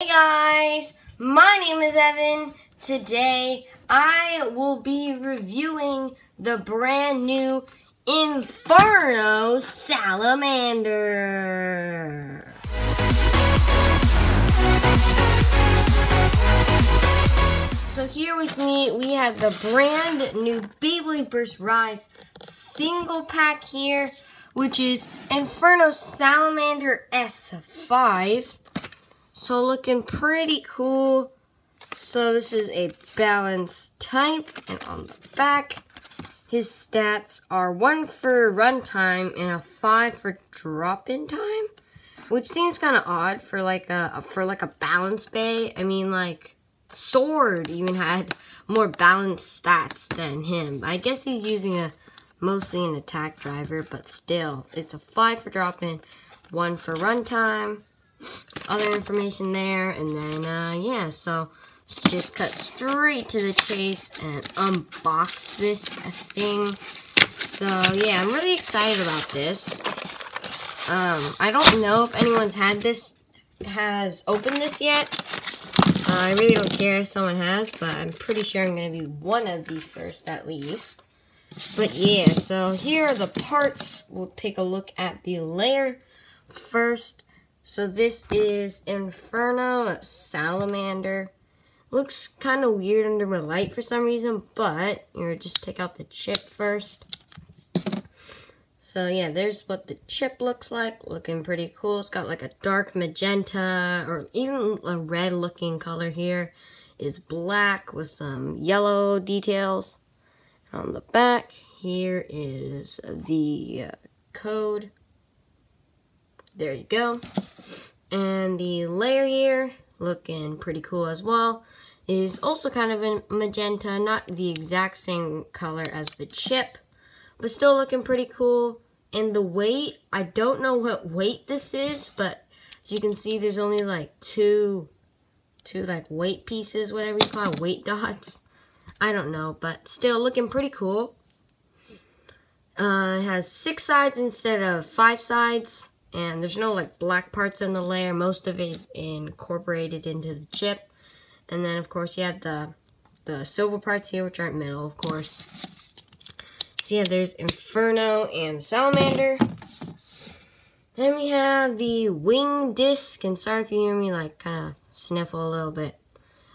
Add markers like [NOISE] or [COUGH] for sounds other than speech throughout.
Hey guys, my name is Evan. Today I will be reviewing the brand new Inferno Salamander. So here with me, we have the brand new Beyblade Burst Rise single pack here, which is Inferno Salamander S5. So looking pretty cool. So this is a balance type, and on the back, his stats are one for runtime and a five for drop-in time, which seems kind of odd for like a for like a balance bay. I mean, like Sword even had more balanced stats than him. I guess he's using a mostly an attack driver, but still, it's a five for drop-in, one for runtime. Other information there, and then uh, yeah, so just cut straight to the chase and unbox this thing. So yeah, I'm really excited about this. Um, I don't know if anyone's had this, has opened this yet. Uh, I really don't care if someone has, but I'm pretty sure I'm going to be one of the first at least. But yeah, so here are the parts. We'll take a look at the layer first. So this is Inferno Salamander. Looks kind of weird under my light for some reason, but you just take out the chip first. So yeah, there's what the chip looks like. Looking pretty cool. It's got like a dark magenta or even a red looking color here. Is black with some yellow details. On the back, here is the uh, code. There you go. And the layer here, looking pretty cool as well, is also kind of in magenta. Not the exact same color as the chip, but still looking pretty cool. And the weight, I don't know what weight this is, but as you can see, there's only like two, two like weight pieces, whatever you call it, weight [LAUGHS] dots. I don't know, but still looking pretty cool. Uh, it has six sides instead of five sides, and there's no like black parts in the layer. Most of it is incorporated into the chip. And then, of course, you have the, the silver parts here, which aren't metal, of course. So yeah, there's Inferno and Salamander. Then we have the wing disc, and sorry if you hear me like kind of sniffle a little bit.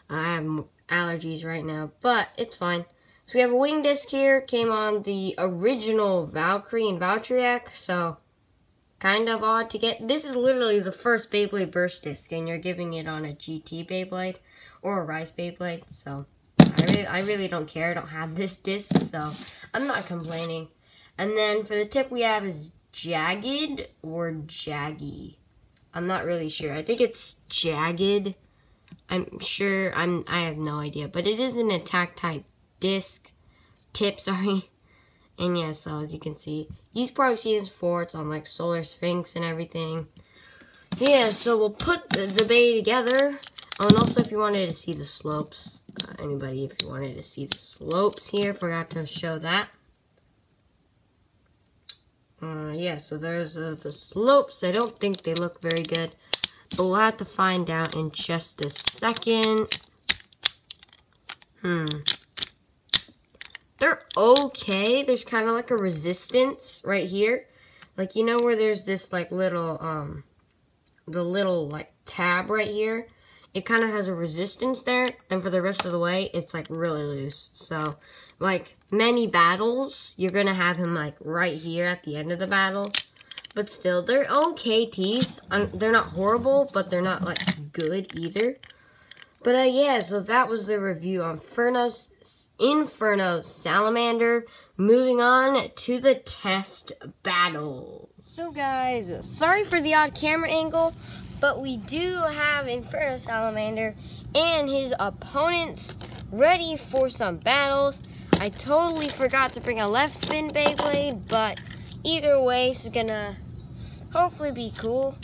I have allergies right now, but it's fine. So we have a wing disc here, came on the original Valkyrie and Valtryek, so kind of odd to get. This is literally the first Beyblade Burst disc, and you're giving it on a GT Beyblade or a Rise Beyblade, so I really, I really don't care. I don't have this disc, so I'm not complaining. And then for the tip we have is Jagged or Jaggy. I'm not really sure. I think it's Jagged. I'm sure, I'm, I have no idea. But it is an attack type disc. Tip, [LAUGHS] sorry. And yeah, so as you can see, you've probably seen this before. It's on like Solar Sphinx and everything. Yeah, so we'll put the, the bay together. Oh, and also if you wanted to see the slopes, uh, anybody, if you wanted to see the slopes here, forgot to show that. Uh, yeah, so there's uh, the slopes. I don't think they look very good, but we'll have to find out in just a second. Hmm. They're okay. There's kind of like a resistance right here. Like, you know where there's this, like, little, um, the little, like, tab right here? it kind of has a resistance there. And for the rest of the way, it's like really loose. So like many battles, you're going to have him like right here at the end of the battle. But still, they're okay teeth. They're not horrible, but they're not like good either. But uh, yeah, so that was the review on Inferno's, Inferno Salamander. Moving on to the test battle. So guys, sorry for the odd camera angle, but we do have Inferno Salamander and his opponents ready for some battles. I totally forgot to bring a left spin Beyblade, but either way, it's gonna hopefully be cool.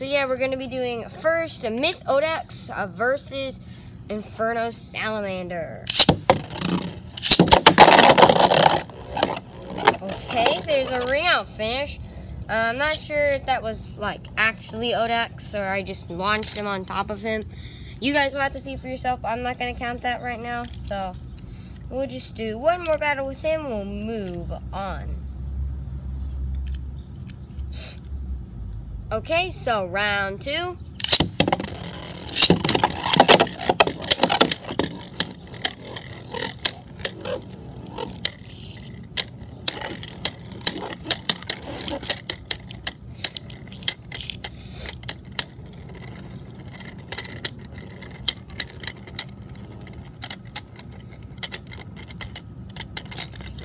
So yeah, we're gonna be doing first Myth Odex versus Inferno Salamander. Okay, there's a ring out finish. Uh, I'm not sure if that was like actually Odex or I just launched him on top of him. You guys will have to see for yourself. I'm not going to count that right now. So we'll just do one more battle with him. We'll move on. Okay, so round two.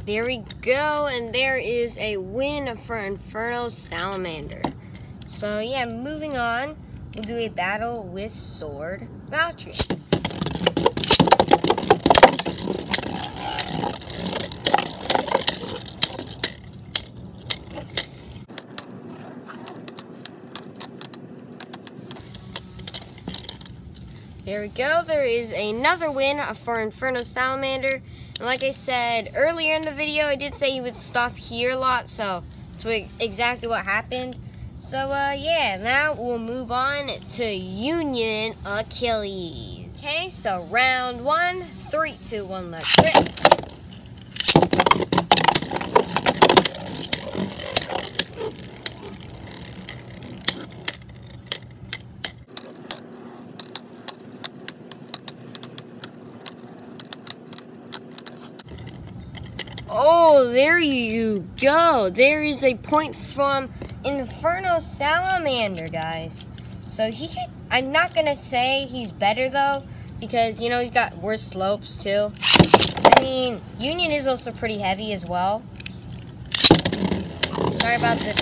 There we go, and there is a win for Inferno Salamander. So yeah, moving on, we'll do a battle with Sword Valkyrie. There we go. There is another win for Inferno Salamander. And like I said earlier in the video, I did say he would stop here a lot, so that's exactly what happened. So, uh, yeah, now we'll move on to Union Achilles. Okay, so round one, three, two, one, let's go. Oh, there you go. There is a point from Inferno Salamander, guys. So he could, I'm not going to say he's better, though, because, you know, he's got worse slopes, too. I mean, Union is also pretty heavy as well. Sorry about the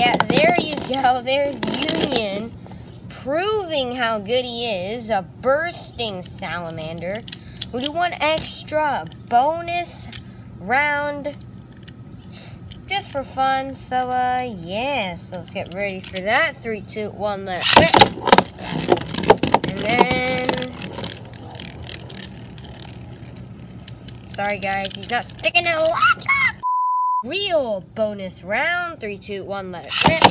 Yeah, there you go. There's Union proving how good he is. A bursting salamander. We do one extra bonus round just for fun. So, uh, yeah. So let's get ready for that. Three, two, one, let's quit. And then... Sorry, guys. He's not sticking to laptop. Real bonus round. Three, two, one, let it quit.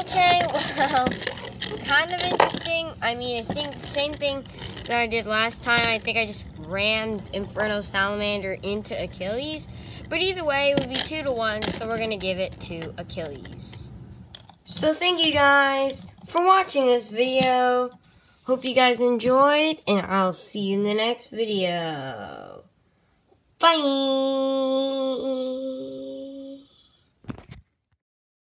Okay, [LAUGHS] well kind of interesting. I mean, I think the same thing that I did last time. I think I just rammed Inferno Salamander into Achilles. But either way, it would be 2 to 1, so we're going to give it to Achilles. So thank you guys for watching this video. Hope you guys enjoyed, and I'll see you in the next video. Bye!